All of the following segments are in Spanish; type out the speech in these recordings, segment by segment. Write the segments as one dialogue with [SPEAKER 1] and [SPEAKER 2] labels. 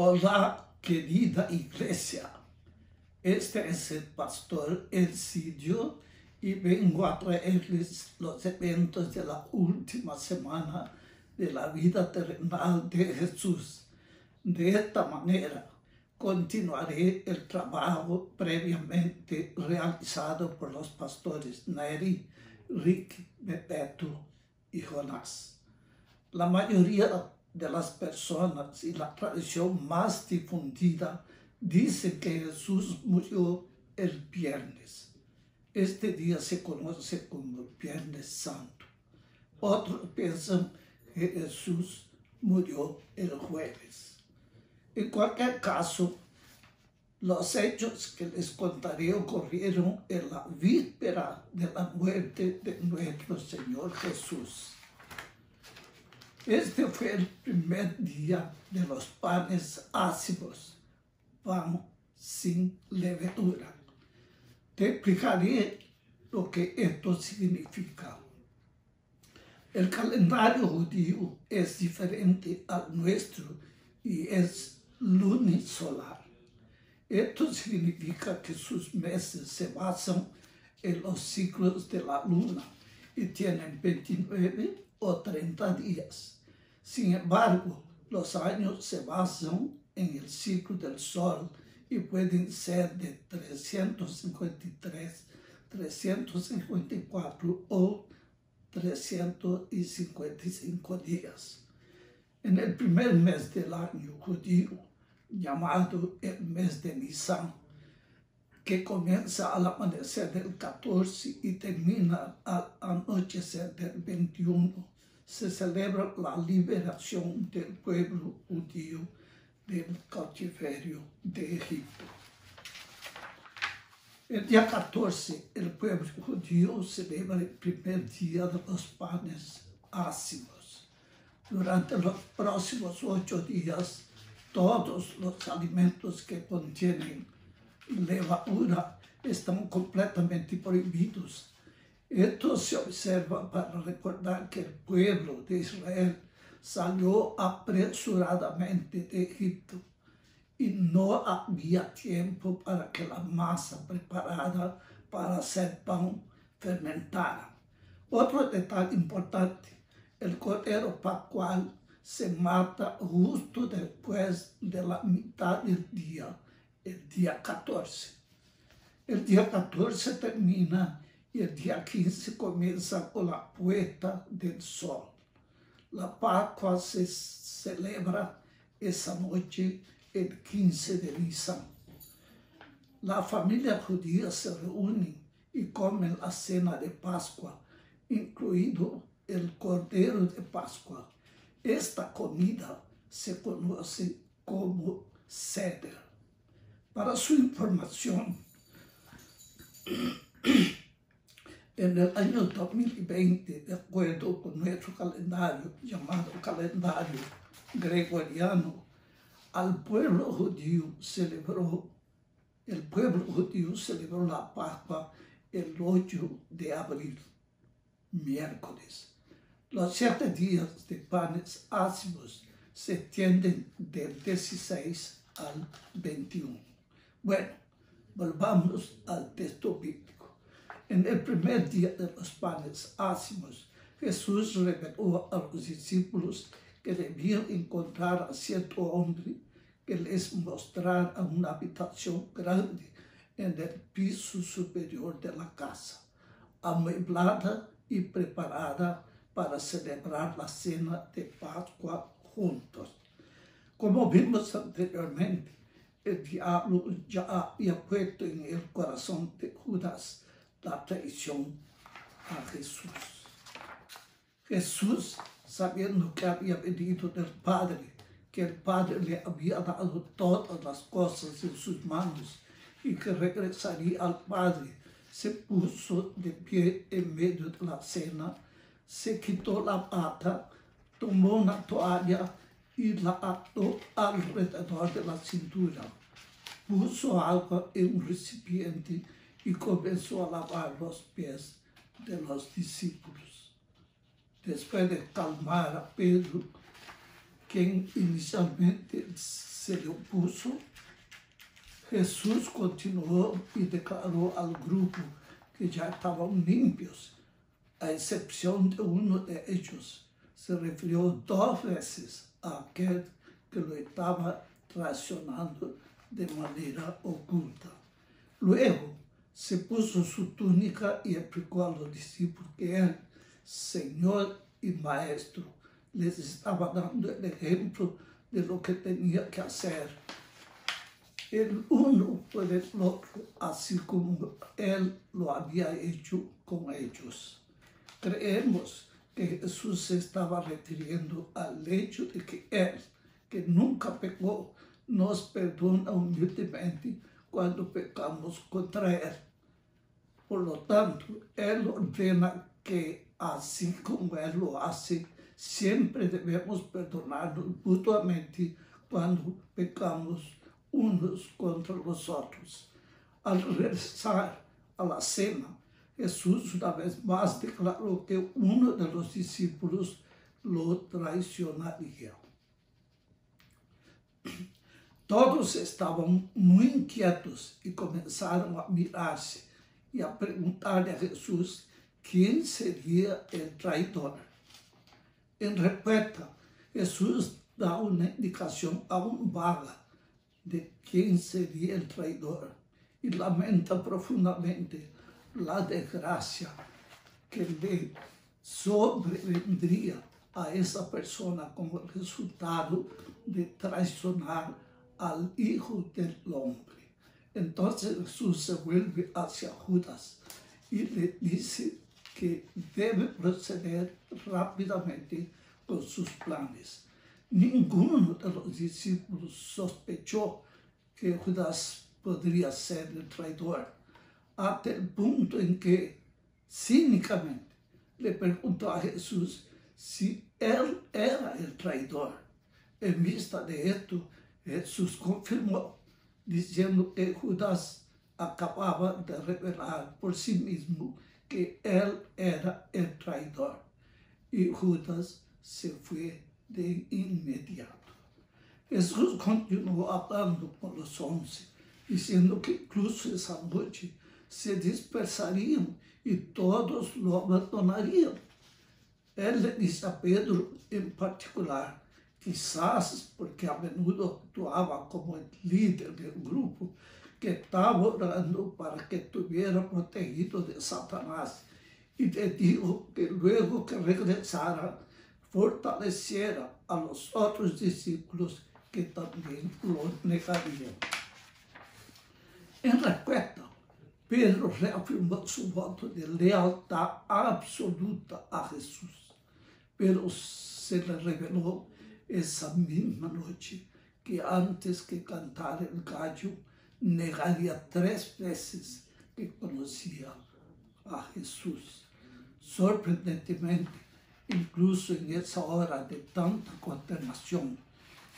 [SPEAKER 1] Hola, querida iglesia. Este es el pastor Elcidio y vengo a traerles los eventos de la última semana de la vida terrenal de Jesús. De esta manera, continuaré el trabajo previamente realizado por los pastores Neri, Rick, Bebeto y Jonás. La mayoría de las personas y la tradición más difundida dice que Jesús murió el viernes. Este día se conoce como Viernes Santo. Otros piensan que Jesús murió el jueves. En cualquier caso, los hechos que les contaré ocurrieron en la víspera de la muerte de nuestro Señor Jesús. Este fue el primer día de los panes ácidos, pan sin levadura. Te explicaré lo que esto significa. El calendario judío es diferente al nuestro y es lunisolar. Esto significa que sus meses se basan en los ciclos de la luna y tienen 29 o 30 días. Sin embargo, los años se basan en el ciclo del Sol y pueden ser de 353, 354 o 355 días. En el primer mes del año judío, llamado el mes de Nisan, que comienza al amanecer del 14 y termina al anochecer del 21, se celebra la liberación del pueblo judío del cautiverio de Egipto. El día 14, el pueblo judío celebra el primer día de los panes ácidos. Durante los próximos ocho días, todos los alimentos que contienen levadura están completamente prohibidos esto se observa para recordar que el pueblo de Israel salió apresuradamente de Egipto y no había tiempo para que la masa preparada para hacer pan fermentara. Otro detalle importante, el cordero pascual se mata justo después de la mitad del día, el día 14. El día 14 termina y el día 15 comienza con la puesta del sol. La Pascua se celebra esa noche el 15 de Nisan. La familia judía se reúne y comen la cena de Pascua, incluido el cordero de Pascua. Esta comida se conoce como ceder. Para su información, en el año 2020, de acuerdo con nuestro calendario llamado calendario gregoriano, al pueblo judío celebró, el pueblo judío celebró la Pascua el 8 de abril, miércoles. Los siete días de panes ácidos se extienden del 16 al 21. Bueno, volvamos al texto bíblico. En el primer día de los panes ácimos, Jesús reveló a los discípulos que debían encontrar a cierto hombre que les mostrara una habitación grande en el piso superior de la casa, amueblada y preparada para celebrar la cena de Pascua juntos. Como vimos anteriormente, el diablo ya había puesto en el corazón de Judas la traición a Jesús. Jesús, sabiendo que había venido del Padre, que el Padre le había dado todas las cosas en sus manos y que regresaría al Padre, se puso de pie en medio de la cena, se quitó la pata, tomó una toalla y la ató alrededor de la cintura. Puso agua en un recipiente y comenzó a lavar los pies de los discípulos. Después de calmar a Pedro, quien inicialmente se se le opuso, Jesús continuó y declaró al grupo que ya estaban limpios, a excepción de uno de ellos. Se refirió dos veces a aquel que lo estaba traicionando de manera oculta. Luego se puso su túnica y explicó a los discípulos que él, Señor y Maestro, les estaba dando el ejemplo de lo que tenía que hacer. El uno por el otro, así como él lo había hecho con ellos. Creemos que Jesús se estaba refiriendo al hecho de que él, que nunca pecó, nos perdona humildemente cuando pecamos contra Él. Por lo tanto, Él ordena que así como Él lo hace, siempre debemos perdonarnos mutuamente cuando pecamos unos contra los otros. Al regresar a la cena, Jesús una vez más declaró que uno de los discípulos lo traicionaría. Todos estaban muy inquietos y comenzaron a mirarse y a preguntarle a Jesús quién sería el traidor. En respuesta, Jesús da una indicación aún vaga de quién sería el traidor y lamenta profundamente la desgracia que le sobrevendría a esa persona como resultado de traicionar al Hijo del Hombre. Entonces Jesús se vuelve hacia Judas y le dice que debe proceder rápidamente con sus planes. Ninguno de los discípulos sospechó que Judas podría ser el traidor, hasta el punto en que cínicamente le preguntó a Jesús si él era el traidor. En vista de esto, Jesús confirmó, diciendo que Judas acababa de revelar por sí mismo que él era el traidor. Y Judas se fue de inmediato. Jesús continuó hablando con los once, diciendo que incluso esa noche se dispersarían y todos lo abandonarían. Él le dice a Pedro en particular, quizás porque a menudo actuaba como el líder del grupo que estaba orando para que estuviera protegido de Satanás. Y le dijo que luego que regresara, fortaleciera a los otros discípulos que también lo negarían. En respuesta, Pedro reafirmó su voto de lealtad absoluta a Jesús, pero se le reveló esa misma noche que antes que cantara el gallo negaría tres veces que conocía a Jesús. Sorprendentemente, incluso en esa hora de tanta consternación,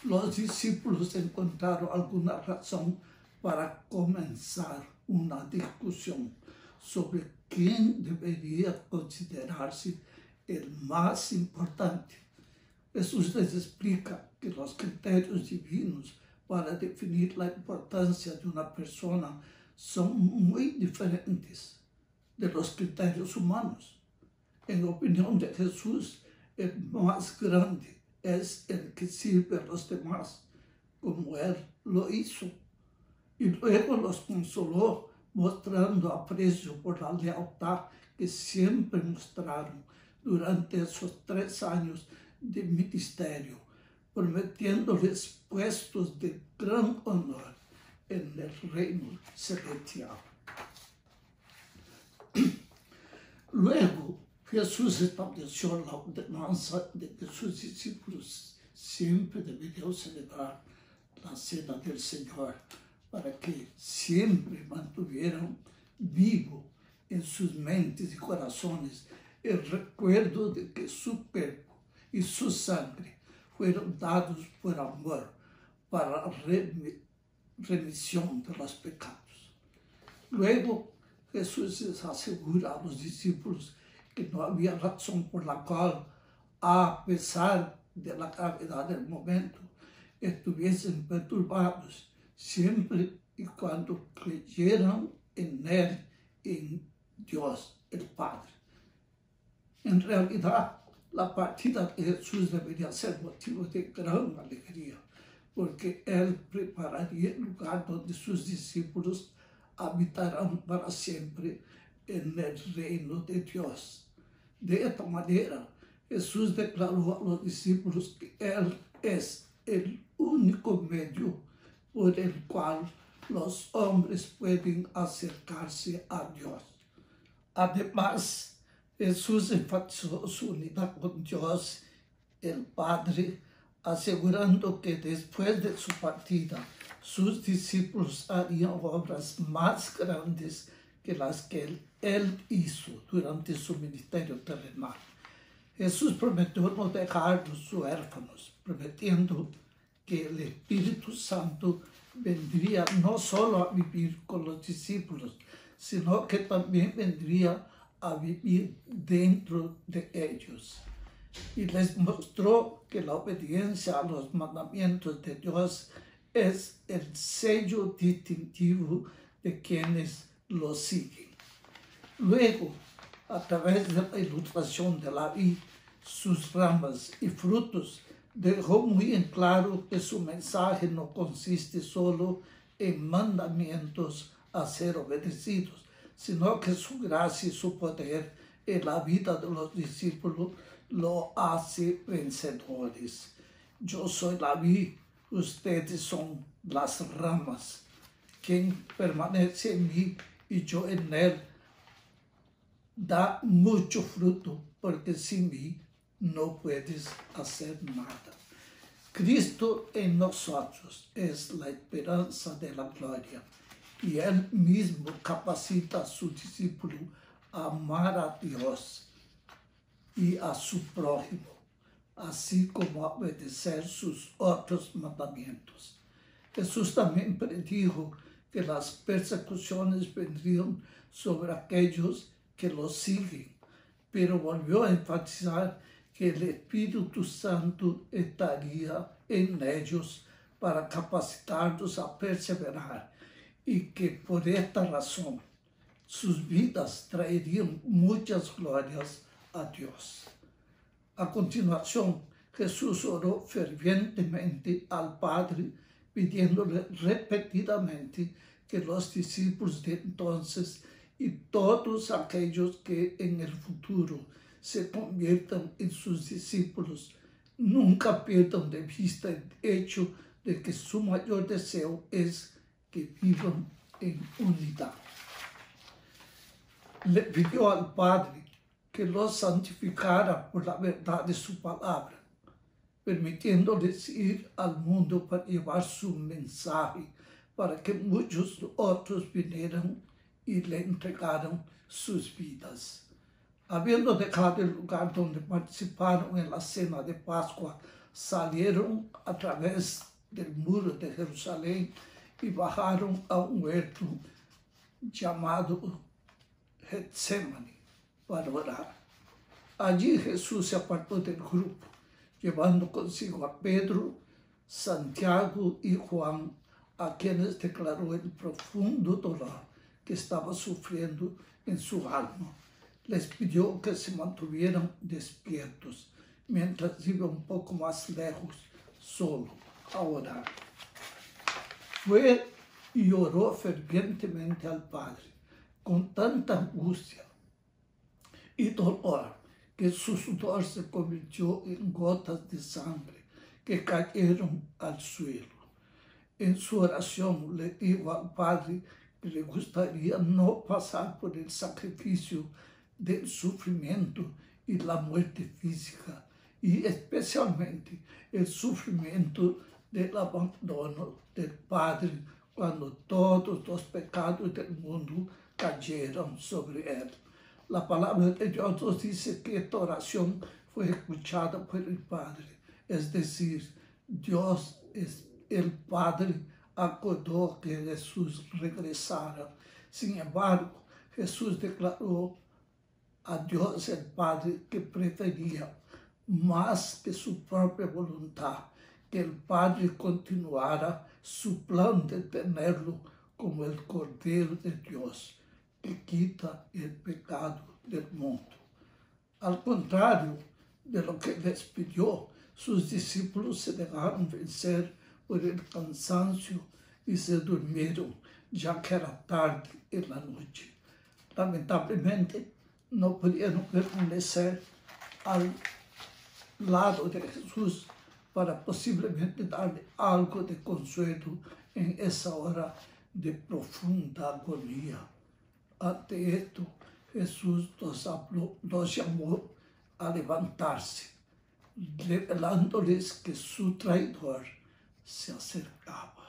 [SPEAKER 1] los discípulos encontraron alguna razón para comenzar una discusión sobre quién debería considerarse el más importante Jesús les explica que los criterios divinos para definir la importancia de una persona son muy diferentes de los criterios humanos. En opinión de Jesús, el más grande es el que sirve a los demás, como Él lo hizo. Y luego los consoló mostrando aprecio por la lealtad que siempre mostraron durante esos tres años de ministerio, prometiéndoles puestos de gran honor en el reino celestial. Luego, Jesús estableció la ordenanza de que sus discípulos siempre deberían celebrar la cena del Señor para que siempre mantuvieran vivo en sus mentes y corazones el recuerdo de que su y su sangre fueron dados por amor para remisión de los pecados. Luego Jesús les asegura a los discípulos que no había razón por la cual, a pesar de la gravedad del momento, estuviesen perturbados siempre y cuando creyeran en Él, en Dios el Padre. En realidad, la partida de Jesús debería ser motivo de gran alegría, porque Él prepararía el lugar donde sus discípulos habitarán para siempre en el reino de Dios. De esta manera, Jesús declaró a los discípulos que Él es el único medio por el cual los hombres pueden acercarse a Dios. Además, Jesús enfatizó su unidad con Dios, el Padre, asegurando que después de su partida, sus discípulos harían obras más grandes que las que él, hizo durante su ministerio terrenal. Jesús prometió no dejarlos huérfanos, prometiendo que el Espíritu Santo vendría no solo a vivir con los discípulos, sino que también vendría a vivir dentro de ellos. Y les mostró que la obediencia a los mandamientos de Dios es el sello distintivo de quienes lo siguen. Luego, a través de la ilustración de la vid, sus ramas y frutos, dejó muy en claro que su mensaje no consiste solo en mandamientos a ser obedecidos, sino que su gracia y su poder en la vida de los discípulos lo hace vencedores. Yo soy la vid, ustedes son las ramas. Quien permanece en mí y yo en él, da mucho fruto, porque sin mí no puedes hacer nada. Cristo en nosotros es la esperanza de la gloria y Él mismo capacita a su discípulo a amar a Dios y a su prójimo, así como a obedecer sus otros mandamientos. Jesús también predijo que las persecuciones vendrían sobre aquellos que lo siguen, pero volvió a enfatizar que el Espíritu Santo estaría en ellos para capacitarlos a perseverar y que por esta razón sus vidas traerían muchas glorias a Dios. A continuación, Jesús oró fervientemente al Padre, pidiéndole repetidamente que los discípulos de entonces y todos aquellos que en el futuro se conviertan en sus discípulos nunca pierdan de vista el hecho de que su mayor deseo es que vivan en unidad. Le pidió al Padre que los santificara por la verdad de su palabra, permitiéndoles ir al mundo para llevar su mensaje, para que muchos otros vinieran y le entregaran sus vidas. Habiendo dejado el lugar donde participaron en la cena de Pascua, salieron a través del muro de Jerusalén y bajaron a un huerto llamado Getsemani para orar. Allí Jesús se apartó del grupo, llevando consigo a Pedro, Santiago y Juan, a quienes declaró el profundo dolor que estaba sufriendo en su alma les pidió que se mantuvieran despiertos mientras iba un poco más lejos, solo, a orar. Fue y oró fervientemente al Padre, con tanta angustia y dolor, que su sudor se convirtió en gotas de sangre que cayeron al suelo. En su oración le dijo al Padre que le gustaría no pasar por el sacrificio del sufrimiento y la muerte física y especialmente el sufrimiento del abandono del Padre cuando todos los pecados del mundo cayeron sobre él. La palabra de Dios nos dice que esta oración fue escuchada por el Padre, es decir, Dios es el Padre acordó que Jesús regresara. Sin embargo, Jesús declaró a Dios el Padre que prefería más que su propia voluntad que el Padre continuara su plan de tenerlo como el Cordero de Dios que quita el pecado del mundo. Al contrario de lo que les pidió, sus discípulos se dejaron vencer por el cansancio y se durmieron, ya que era tarde en la noche. Lamentablemente, no pudieron permanecer al lado de Jesús para posiblemente darle algo de consuelo en esa hora de profunda agonía. Ante esto, Jesús los, habló, los llamó a levantarse, revelándoles que su traidor se acercaba.